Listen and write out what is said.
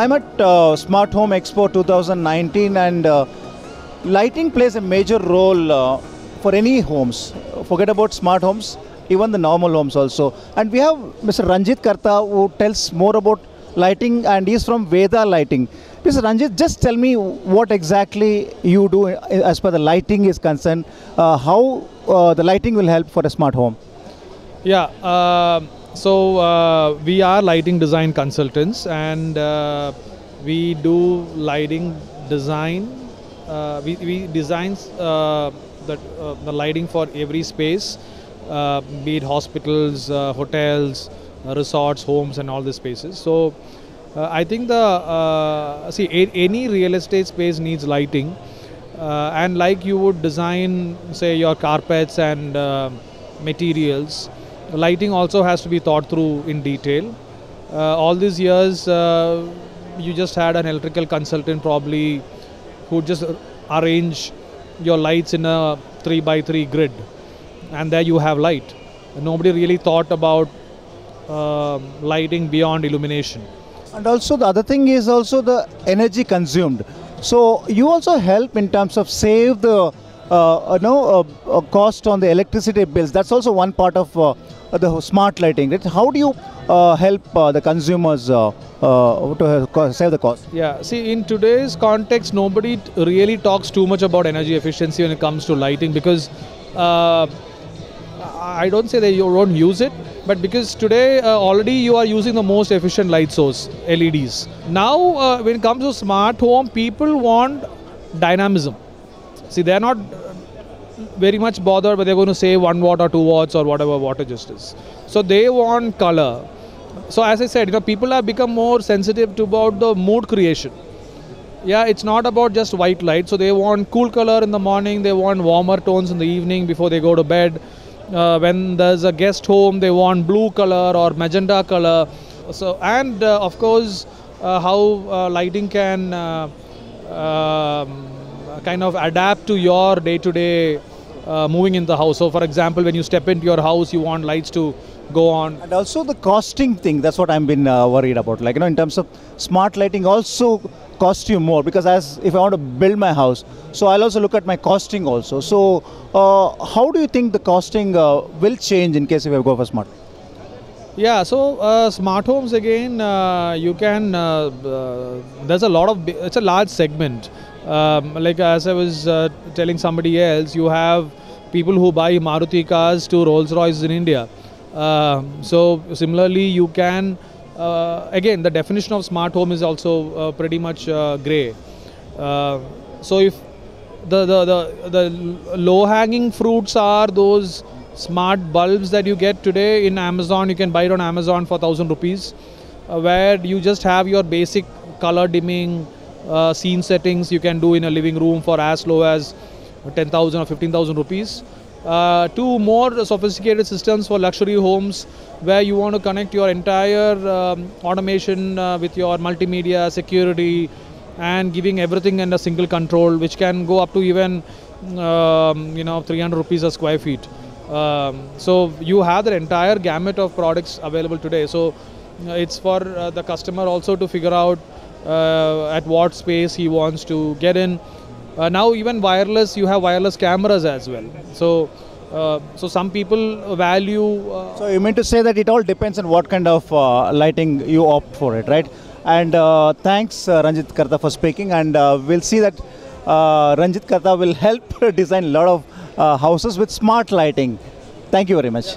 I'm at uh, Smart Home Expo 2019, and uh, lighting plays a major role uh, for any homes. Forget about smart homes, even the normal homes also. And we have Mr. Ranjith Kartha who tells more about lighting, and he's from Veda Lighting. Mr. Ranjith, just tell me what exactly you do uh, as per the lighting is concerned. Uh, how uh, the lighting will help for a smart home. Yeah, uh, so uh, we are lighting design consultants and uh, we do lighting design. Uh, we, we design uh, the, uh, the lighting for every space, uh, be it hospitals, hotels, resorts, homes, and all the spaces. So I think the see any real estate space needs lighting, and like you would design, say, your carpets and uh, lighting also has to be thought through in detail. Uh, all these years, uh, you just had an electrical consultant probably who just arrange your lights in a 3 by 3 grid, and there you have light. Nobody really thought about uh, lighting beyond illumination. And also the other thing is also the energy consumed. So you also help in terms of save the uh, you know uh, uh, cost on the electricity bills. That's also one part of uh, the smart lighting. Right? How do you uh, help uh, the consumers uh, uh, to uh, save the cost? Yeah, see, in today's context, nobody really talks too much about energy efficiency when it comes to lighting because uh, I don't say that you don't use it, but because today uh, already you are using the most efficient light source, LEDs. Now, uh, when it comes to smart home, people want dynamism. See, they're not very much bothered but they're going to say one watt or two watts or whatever wattage is. So they want color. So as I said, you know, people have become more sensitive to about the mood creation. Yeah, it's not about just white light. So they want cool color in the morning. They want warmer tones in the evening before they go to bed. Uh, when there's a guest home, they want blue color or magenta color. So and uh, of course, uh, how uh, lighting can uh, um, kind of adapt to your day-to-day uh, moving in the house. So, for example, when you step into your house, you want lights to go on. And also the costing thing. That's what I've been uh, worried about. Like you know, in terms of smart lighting, also cost you more because as if I want to build my house, so I'll also look at my costing also. So uh, how do you think the costing uh, will change in case if I go for smart? Yeah, so uh, smart homes again, uh, you can. Uh, uh, there's a lot of. It's a large segment. Um, like as I was uh, telling somebody else, you have people who buy Maruti cars to Rolls Royce in India. Um so similarly, you can. Uh, again, the definition of smart home is also pretty much grey. So if the the the, the low hanging fruits are those smart bulbs that you get today in Amazon. You can buy it on Amazon for thousand rupees, uh, where you just have your basic color dimming, uh, scene settings. You can do in a living room for as low as ten thousand or fifteen thousand rupees. Uh, to more sophisticated systems for luxury homes where you want to connect your entire um, automation uh, with your multimedia security and giving everything under single control which can go up to even um, you know 300 rupees a square feet um, so you have the entire gamut of products available today. So uh, it's for uh, the customer also to figure out uh, at what space he wants to get in. Uh, now even wireless you have wireless cameras as well. So uh, so some people value uh, So you mean to say that it all depends on what kind of lighting you opt for it, right? And thanks Ranjith Kartha for speaking, and we'll see that Ranjith Kartha will help design a lot of Uh, houses with smart lighting. Thank you very much.